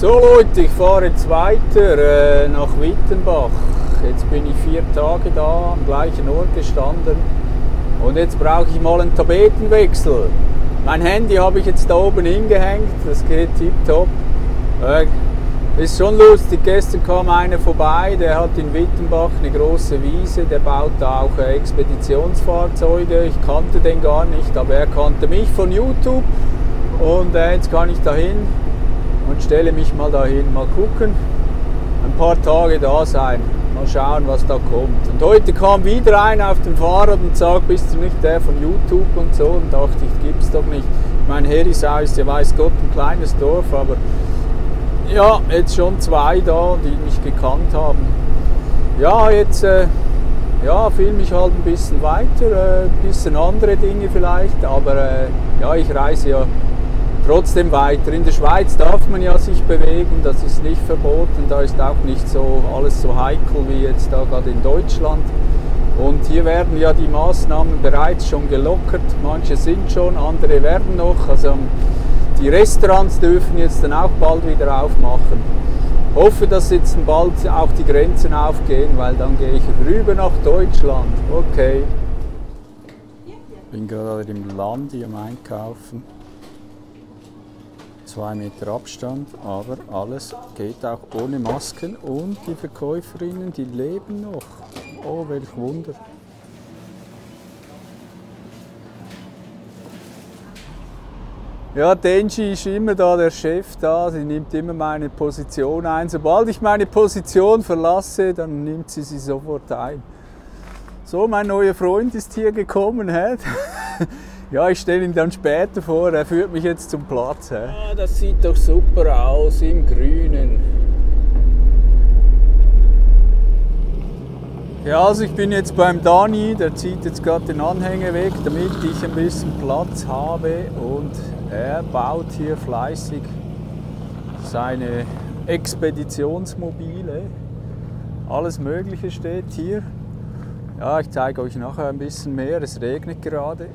So Leute, ich fahre jetzt weiter äh, nach Wittenbach. Jetzt bin ich vier Tage da am gleichen Ort gestanden und jetzt brauche ich mal einen Tapetenwechsel. Mein Handy habe ich jetzt da oben hingehängt, das geht tiptop. Äh, ist schon lustig, gestern kam einer vorbei, der hat in Wittenbach eine große Wiese, der baut da auch äh, Expeditionsfahrzeuge. Ich kannte den gar nicht, aber er kannte mich von YouTube und äh, jetzt kann ich da hin und stelle mich mal dahin, mal gucken, ein paar Tage da sein, mal schauen, was da kommt. Und heute kam wieder einer auf dem Fahrrad und sagt, bist du nicht der von YouTube und so? Und dachte ich, gibt's doch nicht. Mein Herisau ist ja weiß Gott ein kleines Dorf, aber ja, jetzt schon zwei da, die mich gekannt haben. Ja, jetzt äh, ja, filme ich halt ein bisschen weiter, äh, ein bisschen andere Dinge vielleicht, aber äh, ja, ich reise ja trotzdem weiter. In der Schweiz darf man ja sich bewegen, das ist nicht verboten, da ist auch nicht so alles so heikel wie jetzt da gerade in Deutschland. Und hier werden ja die Maßnahmen bereits schon gelockert, manche sind schon, andere werden noch. Also die Restaurants dürfen jetzt dann auch bald wieder aufmachen. Hoffe, dass jetzt bald auch die Grenzen aufgehen, weil dann gehe ich rüber nach Deutschland. Okay. Bin gerade im Landi am Einkaufen zwei Meter Abstand, aber alles geht auch ohne Masken und die Verkäuferinnen, die leben noch. Oh, welch Wunder. Ja, Denji ist immer da der Chef da, sie nimmt immer meine Position ein. Sobald ich meine Position verlasse, dann nimmt sie sie sofort ein. So, mein neuer Freund ist hier gekommen. Hä? Ja, ich stelle ihn dann später vor, er führt mich jetzt zum Platz. Ja, ah, das sieht doch super aus im Grünen. Ja, also ich bin jetzt beim Dani, der zieht jetzt gerade den Anhänger weg, damit ich ein bisschen Platz habe und er baut hier fleißig seine Expeditionsmobile. Alles Mögliche steht hier. Ja, ich zeige euch nachher ein bisschen mehr, es regnet gerade.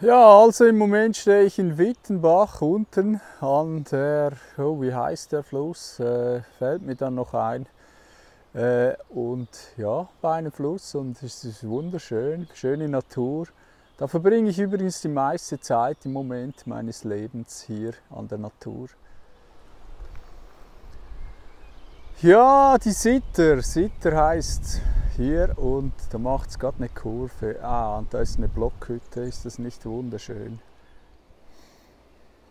Ja, also im Moment stehe ich in Wittenbach unten an der, oh, wie heißt der Fluss, äh, fällt mir dann noch ein. Äh, und ja, bei einem Fluss und es ist wunderschön, schöne Natur. Da verbringe ich übrigens die meiste Zeit im Moment meines Lebens hier an der Natur. Ja, die Sitter. Sitter heißt hier und da macht es gerade eine Kurve. Ah, und da ist eine Blockhütte, ist das nicht wunderschön?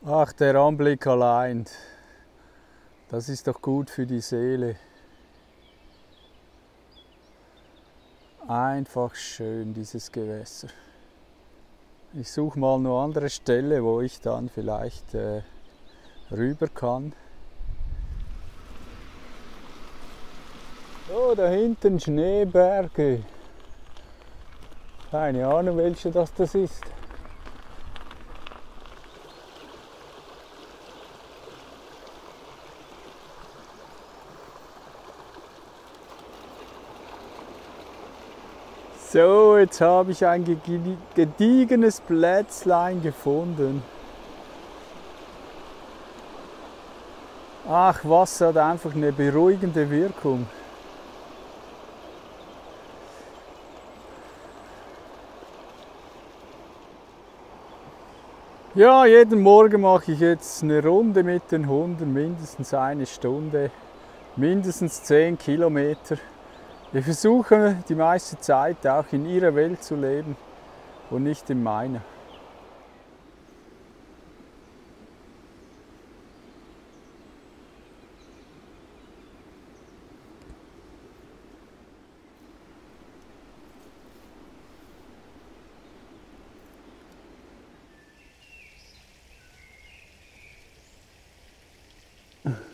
Ach, der Anblick allein, das ist doch gut für die Seele. Einfach schön, dieses Gewässer. Ich suche mal eine andere Stelle, wo ich dann vielleicht äh, rüber kann. Da hinten Schneeberge. Keine Ahnung, welche das, das ist. So, jetzt habe ich ein gediegenes Plätzlein gefunden. Ach, Wasser hat einfach eine beruhigende Wirkung. Ja, jeden Morgen mache ich jetzt eine Runde mit den Hunden, mindestens eine Stunde, mindestens 10 Kilometer. Wir versuchen die meiste Zeit auch in ihrer Welt zu leben und nicht in meiner.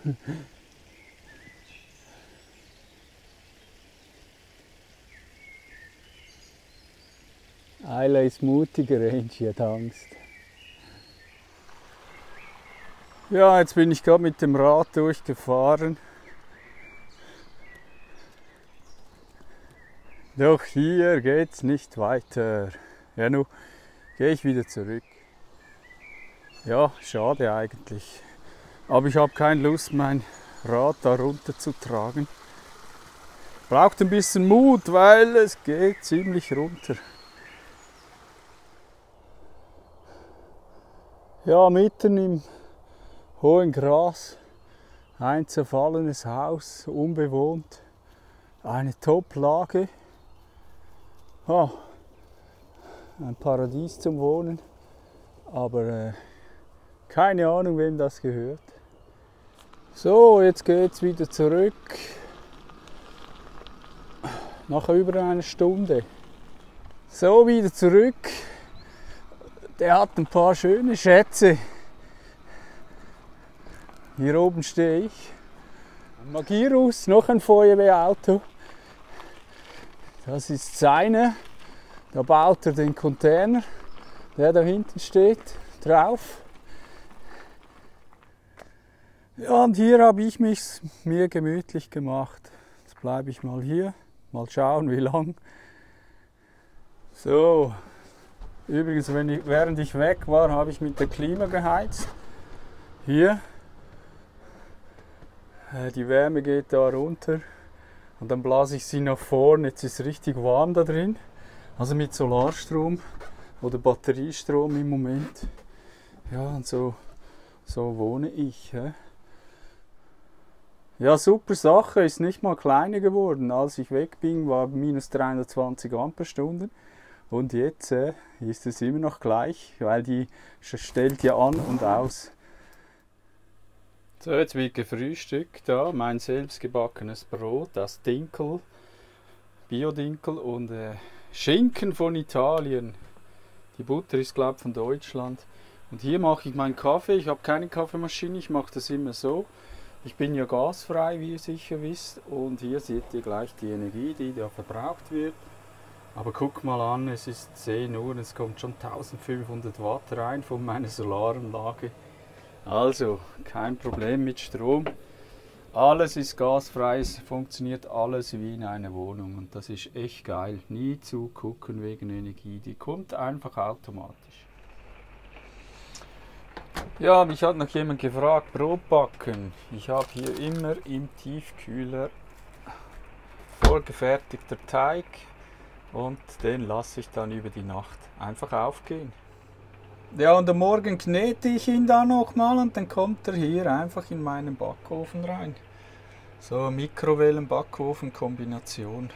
Ayla ist mutiger, Angie hat Angst. Ja, jetzt bin ich gerade mit dem Rad durchgefahren. Doch hier geht's nicht weiter. Ja, nun gehe ich wieder zurück. Ja, schade eigentlich. Aber ich habe keine Lust, mein Rad da runter zu tragen. Braucht ein bisschen Mut, weil es geht ziemlich runter. Ja, mitten im hohen Gras, ein zerfallenes Haus, unbewohnt, eine Top-Lage. Oh, ein Paradies zum Wohnen, aber äh, keine Ahnung, wem das gehört. So, jetzt geht's wieder zurück. Nach über einer Stunde. So, wieder zurück. Der hat ein paar schöne Schätze. Hier oben stehe ich. Magirus, noch ein Feuerwehrauto. Das ist seine. Da baut er den Container, der da hinten steht, drauf. Ja, und hier habe ich mich mir gemütlich gemacht. Jetzt bleibe ich mal hier, mal schauen, wie lang. So, übrigens, ich, während ich weg war, habe ich mit der Klima geheizt. Hier. Äh, die Wärme geht da runter und dann blase ich sie nach vorne. Jetzt ist es richtig warm da drin. Also mit Solarstrom oder Batteriestrom im Moment. Ja, und so, so wohne ich. He? Ja, super Sache, ist nicht mal kleiner geworden. Als ich weg bin, war minus 320 Ampere-Stunden. Und jetzt äh, ist es immer noch gleich, weil die stellt ja an und aus. So, jetzt wird gefrühstückt da, mein selbstgebackenes Brot, das Dinkel, Biodinkel und äh, Schinken von Italien. Die Butter ist, glaube ich, von Deutschland. Und hier mache ich meinen Kaffee. Ich habe keine Kaffeemaschine, ich mache das immer so. Ich bin ja gasfrei, wie ihr sicher wisst. Und hier seht ihr gleich die Energie, die da verbraucht wird. Aber guck mal an, es ist 10 Uhr, es kommt schon 1500 Watt rein von meiner Solaranlage. Also, kein Problem mit Strom. Alles ist gasfrei, es funktioniert alles wie in einer Wohnung und das ist echt geil. Nie zu gucken wegen Energie, die kommt einfach automatisch. Ja, mich hat noch jemand gefragt, Brot backen. Ich habe hier immer im Tiefkühler vorgefertigter Teig und den lasse ich dann über die Nacht einfach aufgehen. Ja, und am Morgen knete ich ihn da nochmal und dann kommt er hier einfach in meinen Backofen rein. So, Mikrowellen-Backofen-Kombination.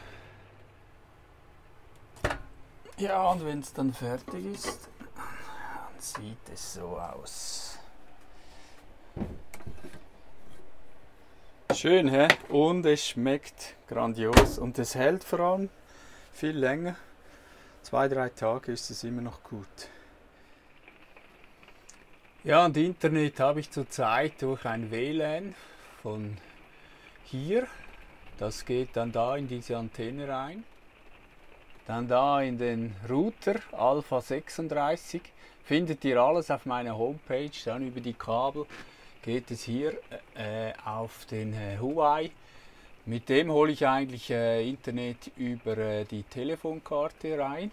Ja, und wenn es dann fertig ist, dann sieht es so aus. Schön, hä? Und es schmeckt grandios und es hält vor allem viel länger. Zwei, drei Tage ist es immer noch gut. Ja, und Internet habe ich zurzeit durch ein WLAN von hier. Das geht dann da in diese Antenne rein. Dann da in den Router Alpha 36. Findet ihr alles auf meiner Homepage. Dann über die Kabel geht es hier äh, auf den äh, Huawei. Mit dem hole ich eigentlich äh, Internet über äh, die Telefonkarte rein.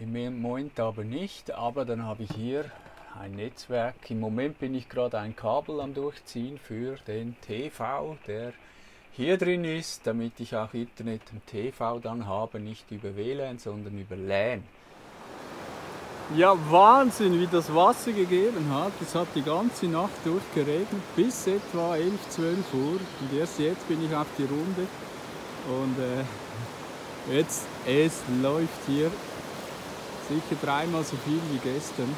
Im Moment aber nicht, aber dann habe ich hier ein Netzwerk. Im Moment bin ich gerade ein Kabel am Durchziehen für den TV, der hier drin ist, damit ich auch Internet und TV dann habe, nicht über WLAN, sondern über LAN. Ja, Wahnsinn, wie das Wasser gegeben hat. Es hat die ganze Nacht durchgeregnet bis etwa 11, 12 Uhr. Und erst jetzt bin ich auf die Runde. Und äh, jetzt, es läuft hier sicher dreimal so viel wie gestern.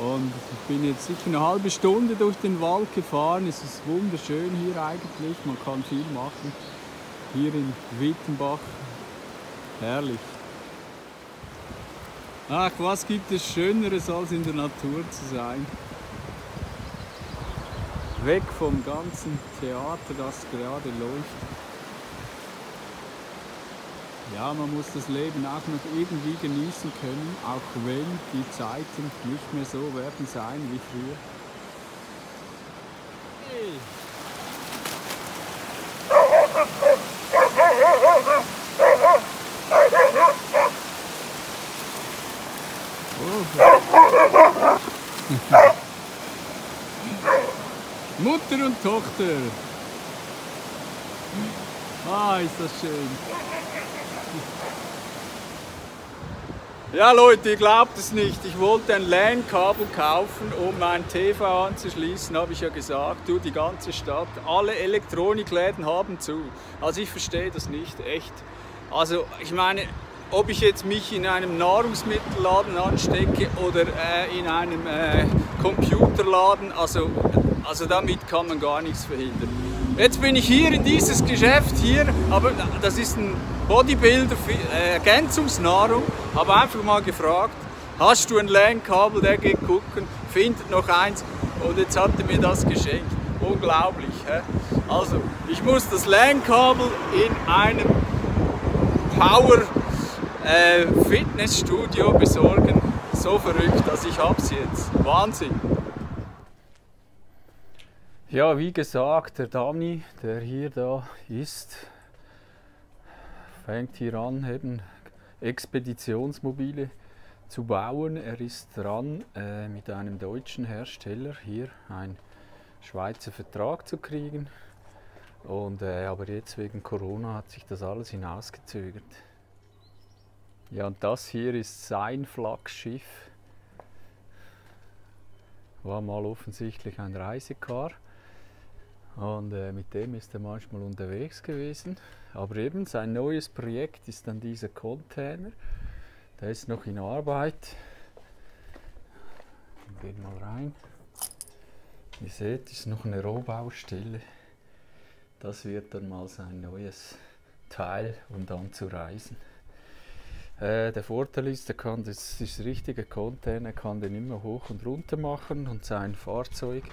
Und ich bin jetzt sicher eine halbe Stunde durch den Wald gefahren. Es ist wunderschön hier eigentlich. Man kann viel machen. Hier in Wittenbach. Herrlich. Ach, was gibt es Schöneres als in der Natur zu sein? Weg vom ganzen Theater, das gerade läuft ja, man muss das Leben auch noch irgendwie genießen können, auch wenn die Zeiten nicht mehr so werden sein wie früher. Hey. Mutter und Tochter. Ah, ist das schön. Ja Leute, ihr glaubt es nicht. Ich wollte ein LAN-Kabel kaufen, um mein TV anzuschließen, habe ich ja gesagt. Du, die ganze Stadt, alle Elektronikläden haben zu. Also ich verstehe das nicht, echt. Also ich meine, ob ich jetzt mich in einem Nahrungsmittelladen anstecke oder äh, in einem äh, Computerladen, also, also damit kann man gar nichts verhindern. Jetzt bin ich hier in dieses Geschäft hier, aber das ist ein Bodybuilder äh, Ergänzungsnahrung. Habe einfach mal gefragt, hast du ein LAN-Kabel, der geht gucken, findet noch eins und jetzt hat er mir das geschenkt. Unglaublich. Hä? Also, ich muss das LAN-Kabel in einem Power äh, Fitnessstudio besorgen. So verrückt, dass ich hab's jetzt. Wahnsinn. Ja, wie gesagt, der Dani, der hier da ist, fängt hier an, eben Expeditionsmobile zu bauen. Er ist dran, äh, mit einem deutschen Hersteller hier einen Schweizer Vertrag zu kriegen. Und, äh, aber jetzt wegen Corona hat sich das alles hinausgezögert. Ja, und das hier ist sein Flaggschiff. War mal offensichtlich ein Reisekar. Und äh, mit dem ist er manchmal unterwegs gewesen. Aber eben sein neues Projekt ist dann dieser Container. Der ist noch in Arbeit. Gehen mal rein. Ihr seht, ist noch eine Rohbaustelle. Das wird dann mal sein neues Teil, um dann zu reisen. Äh, der Vorteil ist, er kann das, das richtige Container kann den immer hoch und runter machen und sein Fahrzeug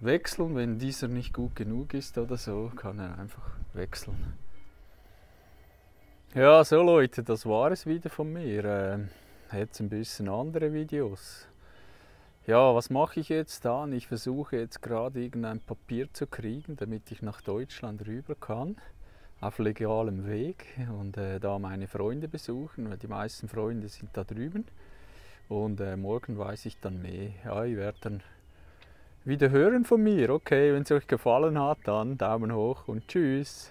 wechseln. Wenn dieser nicht gut genug ist oder so, kann er einfach wechseln. Ja, so Leute, das war es wieder von mir. Äh, jetzt ein bisschen andere Videos. Ja, was mache ich jetzt dann? Ich versuche jetzt gerade irgendein Papier zu kriegen, damit ich nach Deutschland rüber kann. Auf legalem Weg und äh, da meine Freunde besuchen, weil die meisten Freunde sind da drüben. Und äh, morgen weiß ich dann mehr. Ja, ich werde dann wieder hören von mir. Okay, wenn es euch gefallen hat, dann Daumen hoch und tschüss.